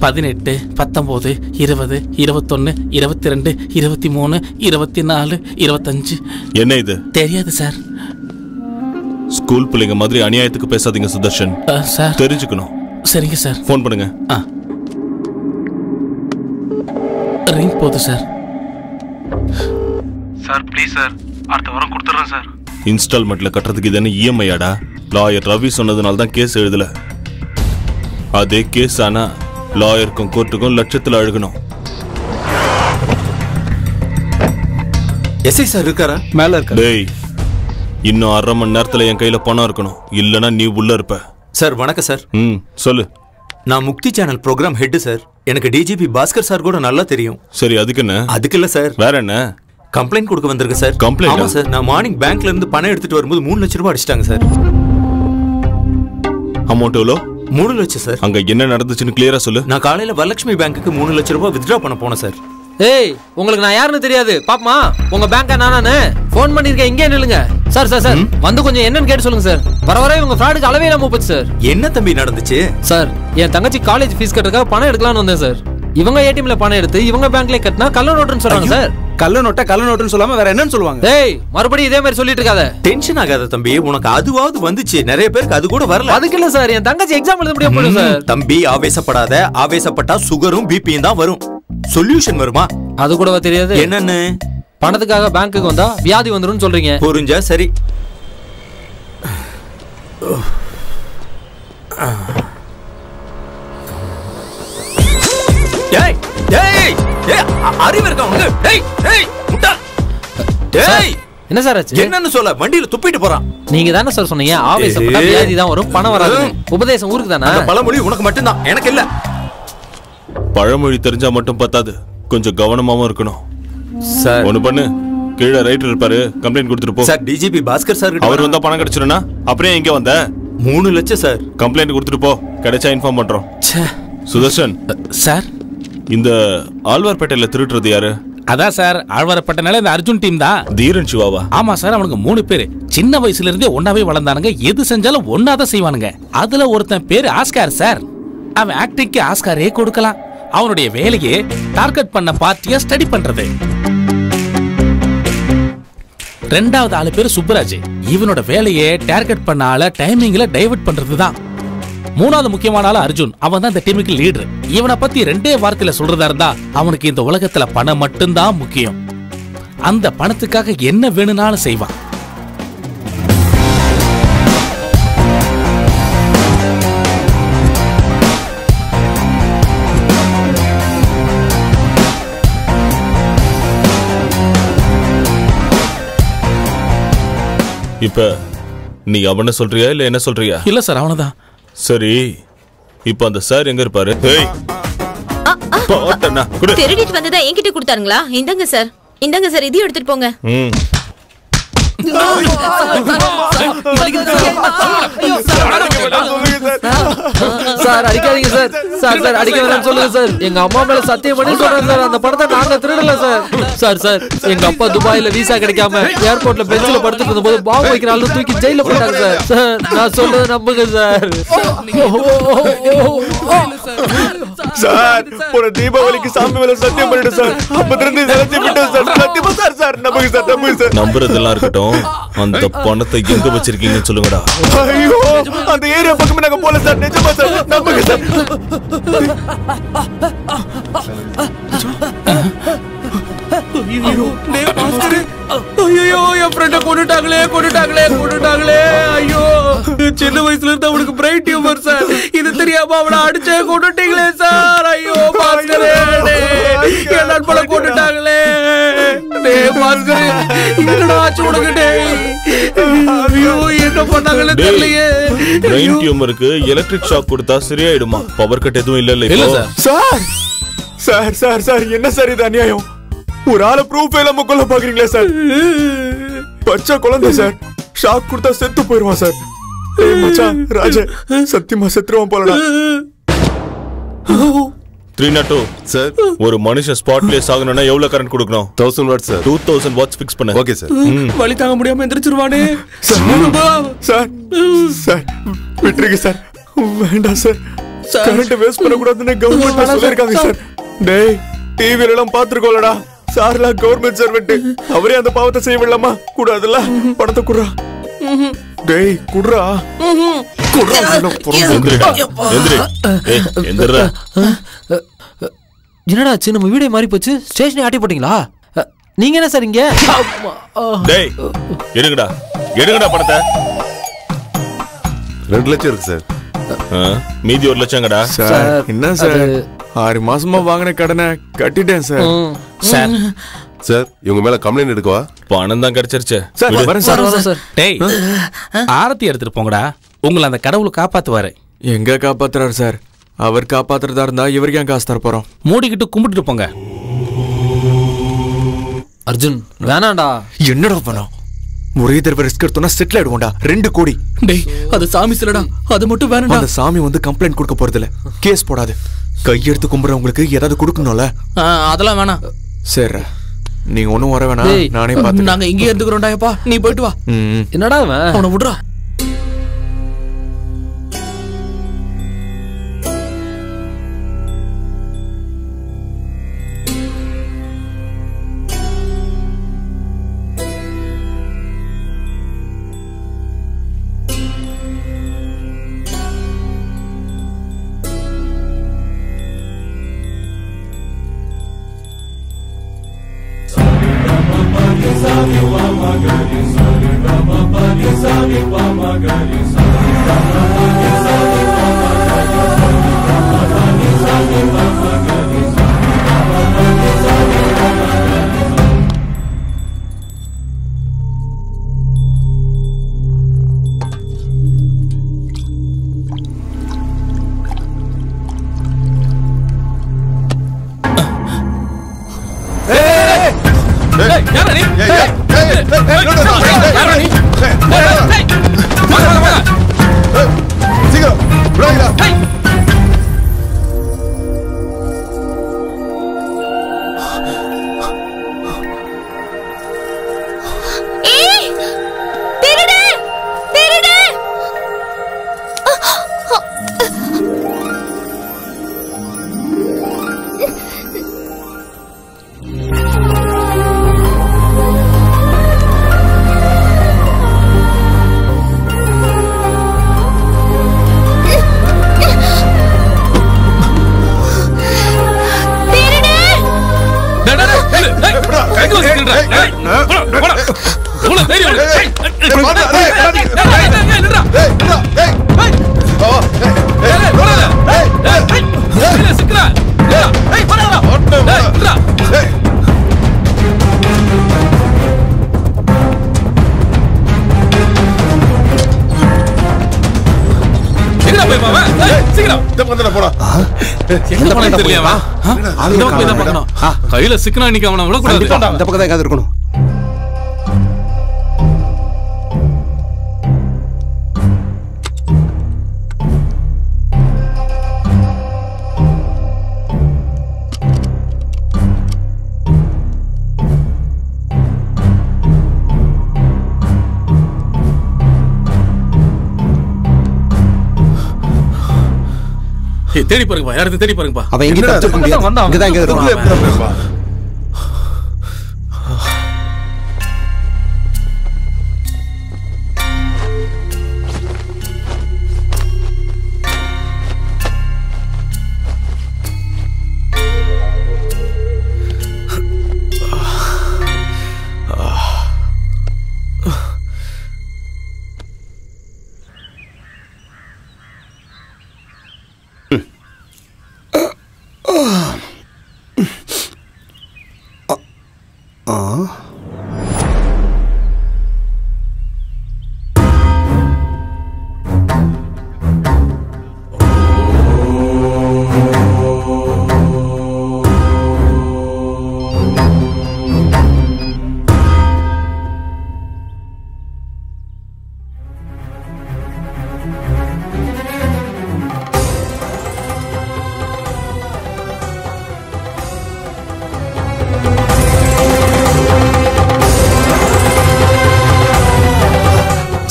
பதினெட்டு பத்தொம்போது இருபது இருபத்தொன்னு இருபத்தி ரெண்டு இருபத்தி மூணு இருபத்தி நாலு இருபத்தஞ்சு. என்ன இது? தெரியாது சார். ஸ்கூல் பிள்ளைங்க மாதிரி அநியாயத்துக்கு பேசாதீங்க சுதர்ஷன். சார். தெரிஞ்சுக்கணும். சரிங்க சார். ஃபோன் பண்ணுங்க. ஆ. ரிங் போகுது சார். Sir please sir. அடுத்த வாரம் கொடுத்துட்றேன் சார். இன்ஸ்டால்மெண்ட்ல கட்டுறதுக்கு இது என்ன இஎம்ஐயாடா? லாயர் ரவி சொன்னதுனால தான் கேஸ் எழுதல. அதே கேஸ் ஆனா லாயருக்கும் கோர்ட்டுக்கும் லட்சத்துல அழுகணும். எஸ்ஐ சார் இருக்காரா? மேல இருக்க டேய் இன்னும் அரை மணி நேரத்துல என் கையில பணம் இருக்கணும். இல்லனா நீ உள்ள இருப்ப. சார் வணக்கம் சார். ம் சொல்லு. நான் Mukti channel program head sir. எனக்கு டிஜிபி பாஸ்கர் சார் கூட நல்லா தெரியும். சரி அதுக்கு என்ன? அதுக்கு இல்ல சார். வேற என்ன? கம்ப்ளைண்ட் கொடுக்க வந்திருக்கேன் சார். ஆ? ஆமா சார். நான் மார்னிங் பேங்க்ல இருந்து பணம் எடுத்துட்டு வரும்போது மூணு லட்ச ரூபாய் அடிச்சிட்டாங்க சார். அமௌண்ட் எவ்வளோ? மூணு லட்சம் சார். அங்க என்ன நடந்துச்சுன்னு கிளியரா சொல்லு. நான் காலையில வரலட்சுமி பேங்க்குக்கு மூணு லட்ச ரூபாய் வித்ட்ரா பண்ண போனேன் சார். ஏய் உங்களுக்கு நான் யாருன்னு தெரியாது. பாப்பமா உங்க பேங்கா நானு ஃபோன் பண்ணிருக்கேன். இங்கே நில்லுங்க. சார் சார் சார் வந்து கொஞ்சம் என்னன்னு கேட்டு சொல்லுங்க சார். வர வர இவங்க ஃப்ராடுக்கு அளவே இல்லாம போச்சு சார். என்ன தம்பி நடந்துச்சு? சார் என் தங்கச்சி காலேஜ் ஃபீஸ் கட்டுறதுக்காக பணம் எடுக்கலாம்னு வந்தேன் சார். இவங்க ஏடிஎம்ல பணம் எடுத்து இவங்க பேங்க்ல கட்டினா கள்ள நோட்டுன்னு சொல்றாங்க சார். கள்ள நோட்டை கள்ள நோட்டுன்னு சொல்லாம வேற என்னன்னு சொல்லுவாங்க? டேய் மறுபடியும் இதே மாதிரி சொல்லிட்டு இருக்காத. டென்ஷன் ஆகாத தம்பி உனக்கு அதுவாவது வந்துச்சு. நிறைய பேருக்கு அது கூட வரல. அதுக்கு இல்ல சார் என் தங்கச்சி எக்ஸாம் எழுத முடியாம போயிடும் சார். தம்பி ஆவேசப்படாத. ஆவேசப்பட்டா சுகரும் பிபியும் தான் வரும். சொல்யூஷன் வருமா? அது கூடவா தெரியாது. என்னன்னு? பணத்துக்காக பேங்க்குக்கு வந்தா வியாதி வந்துரும்னு சொல்றீங்க. புரிஞ்சா சரி. டேய் டேய் டேய் அறிவு இருக்கா உனக்கு? டேய் டேய் முட்டாள் டேய் என்ன சார் ஆச்சு? என்னன்னு சொல்ல வண்டியில துப்பிட்டு போறான். நீங்க தானே சார் சொன்னீங்க? ஆவேசப்பட்டா. வியாதி தான் வரும் பணம் வராது. உபதேசம் ஊருக்கு தானே? அந்த பழமொழி உனக்கு மட்டும்தான் எனக்கு இல்ல. பழமொழி தெரிஞ்சா மட்டும் பத்தாது. கொஞ்சம் கவனமாவும் இருக்கணும். சார். ஒண்ணு பண்ணு. கீழே ரைட்டர் இருப்பாரு. கம்ப்ளைண்ட் கொடுத்துட்டு போ. சார் டிஜிபி பாஸ்கர் சார் அவர் வந்தா பணம் கிடைச்சிருனா அப்புறம் இங்க வந்த? மூணு லட்சம் சார். கம்ப்ளைண்ட் கொடுத்துட்டு போ. கிடைச்சா இன்ஃபார்ம் பண்றோம். ச்சே. சுதர்ஷன். சார். இந்த ஆழ்வார்பேட்டையில திருடுறது யாரு? அதான் சார் ஆழ்வாரப்பட்டனால இந்த அர்ஜுன் டீம் தான். தீரன் சிவாவா? ஆமா சார் அவனுக்கு மூணு பேரு. சின்ன வயசுல இருந்தே ஒன்னாவே வளர்ந்தானுங்க. எது செஞ்சாலும் ஒன்னாதான் செய்வானுங்க. அதுல ஒருத்தன் பேரு ஆஸ்கார் சார். அவன் ஆக்டிங்க்கு ஆஸ்காரே கொடுக்கலாம். அவனுடைய வேலையே டார்கெட் பண்ண பார்ட்டிய ஸ்டடி பண்றது. ரெண்டாவது ஆளு பேரு சுப்பராஜ். இவனோட வேலையே டார்கெட் பண்ண ஆள டைமிங்ல டைவர்ட் பண்றதுதான். மூணாவது முக்கியமான ஆளு அர்ஜுன். அவன் தான் இந்த டீமுக்கு லீடர் இவனை பத்தி ரெண்டே வார்த்தையில சொல்றதா இருந்தா அவனுக்கு இந்த உலகத்துல பணம் மட்டும்தான் முக்கியம். அந்த பணத்துக்காக என்ன வேணும்னாலும் செய்வான். இப்ப நீ அவன சொல்றியா இல்ல என்ன சொல்றியா? இல்ல சார் அவனதான். சரி இப்ப அந்த சார் எங்க இருப்பாரு? திருடிட்டு வந்ததா என்கிட்ட கொடுத்தாருங்களா? இந்தாங்க சார். இந்தாங்க சார் இதையும் எடுத்துட்டு போங்க. சார் அடிக்காதீங்க சார். சார் சார் அடிக்க வேணாம்னு சொல்லுங்க சார். எங்க அம்மா மேல சத்தியம் பண்ணி சொல்றேன் சார். அந்த படத்தை நாங்க திருடல சார். சார் சார் எங்க அப்பா துபாயில விசா கிடைக்காம ஏர்போர்ட்ல பெஞ்சில படுத்துட்டு இருந்தபோது பாம்பு வைக்கிற ஆளு தூக்கி ஜெயில போட்டாங்க சார். சார் நான் சொல்றதை நம்புங்க சார். சார் போன தீபாவளிக்கு சாமி மேல சத்தியம் பண்ணிட்டு சார். அப்பத்துல இருந்து நினைச்சு விட்டேன் சார். சத்தியமா சார் சார் நம்புங்க சார் நம்புங்க சார். நம்புறதெல்லாம் இருக்கட்டும். அந்த பணத்தை எங்க வச்சிருக்கீங்கன்னு சொல்லுங்கடா. ஐயோ அந்த ஏரியா பக்கமே நாங்க போல சார். நிஜமா சார். நம்புங்க சார். ஐயோ என் ஃப்ரெண்ட கொண்டுட்டாங்களே கொண்டுட்டாங்களே கொண்டுட்டாங்களே ஐயோ சின்ன வயசுல இருந்து அவனுக்கு பிரைட் டியூமர் சார். இது தெரியாம அவனை அடிச்சே கொண்டுட்டீங்களே சார். ஐயோ பாஸ்கரே என் நண்பனை கொண்டுட்டாங்களே டேய் பாஸ்கரே டேய் ஐயோ என்ன பண்ணாங்களே டேய் தெரியலையே. பிரெயின் டியூமருக்கு எலக்ட்ரிக் ஷாக் கொடுத்தா சரியாயிடுமா? பவர் கட் எதுவும் இல்ல இல்ல சார். சார் சார் சார் என்ன சார் இது அநியாயம்? ஒரு ஆளை ப்ரூஃப் இல்லாம கொல்ல பாக்குறீங்களா சார்? பச்சை குழந்தை சார். ஷாக் கொடுத்தா செத்து போயிருவான் சார். மச்சான் ராஜ சத்தியமா செத்துருவான் போலடா. Three not two. சார் ஒரு மனுஷன் ஸ்பாட்லயே சாகணும்னா எவ்வளவு கரண்ட் கொடுக்கணும்? Thousand watt sir two thousand watts fix பண்ண. ஓகே சார் வலி தாங்க முடியாம எந்திரிச்சிருவானே. சார் சார் சார் விட்டுருங்க சார் வேண்டாம் சார் கரண்ட் வேஸ்ட் பண்ண கூடாதுன்னு கவர்மெண்ட் சொல்லிருக்காங்க சார் டேய் டிவில எல்லாம் பாத்துருக்கோம்லடா சார்லாம் கவர்மெண்ட் சர்வெண்ட் அவரே அந்த பாவத்தை செய்ய விடலாமா கூடாதுல்ல பணத்தை குடுறா. டேய் குடுறா. குடுறா எந்திரி. ஏய் எந்திரா என்னடா ஆச்சு நம்ம வீடியோ மாறி போச்சு. ஸ்டேஷனே ஆட்டி போட்டீங்களா? நீங்க என்ன சார் இங்க? டேய் எடுங்கடா. எடுங்கடா பணத்தை. ரெண்டு லட்சம் இருக்கு சார். மீதி ஒரு லட்சங்கடா. சார் என்ன சார்? ஆறு மாசமா வாங்கின கடனை கட்டிட்டேன் சார். சார். சார் இவங்க மேல கம்ப்ளைண்ட் எடுக்கவா? பணம் தான் கிடைச்சிருச்சே. சார் வரேன் சார். வரோம் சார் டேய் ஆரத்தி எடுத்துட்டு போங்கடா. உங்களை அந்த கடவுள் காப்பாத்துவாரு. எங்க காப்பாத்துறாரு சார்? அவர் காப்பாத்துறதா இருந்தா இவருக்கு ஏன் காசு தர போறோம்? மூடிக்கிட்டு கும்பிட்டுட்டு போங்க. அர்ஜுன் வேணாம்டா. என்னடா பண்ணோம் ஒரே தடவை ரிஸ்க் எடுத்தோம்னா செட்டில் ஆயிடுவோம்டா. ரெண்டு கோடி. டேய் அது சாமி சிலடா. அது மட்டும் வேணாம்டா. அந்த சாமி வந்து கம்ப்ளைண்ட் கொடுக்க போறது இல்ல கேஸ் போடாது. கையெடுத்து கும்புறவங்களுக்கு ஏதாவது கொடுக்கணும்ல? அதெல்லாம் வேணாம். சரி நீங்க ஒண்ணும் வர வேணாம். நானே பாத்து நாங்க இங்கே இருந்துக்கிறோம்டா எப்பா நீ போயிட்டு வா. என்னடா அவன் அவனை விடுறா. கையில சிக்கனா இன்னைக்கு அவனை விடக்கூடாது. இந்த பக்கம் தான் எங்காவது இருக்கணும். தேடி பாருங்கப்பா யாரும் தேடி பாருங்கப்பா. அவன் எங்கேயும் தப்பிச்சு முடியாது எங்க இருக்கான்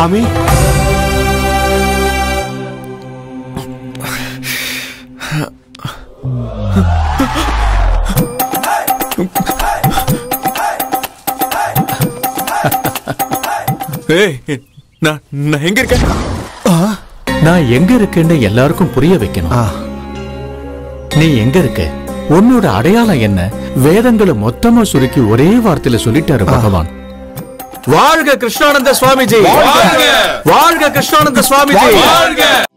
சாமி? நான் நான் எங்க இருக்கேன்? நான் எங்க இருக்கேன்னு எல்லாருக்கும் புரிய வைக்கணும். நீ எங்க இருக்க? உன்னோட அடையாளம் என்ன? வேதங்களை மொத்தமா சுருக்கி ஒரே வார்த்தையில சொல்லிட்டாரு பகவான். வாழ்க கிருஷ்ணானந்த சுவாமிஜி. வாழ்க! கிருஷ்ணானந்த சுவாமிஜி.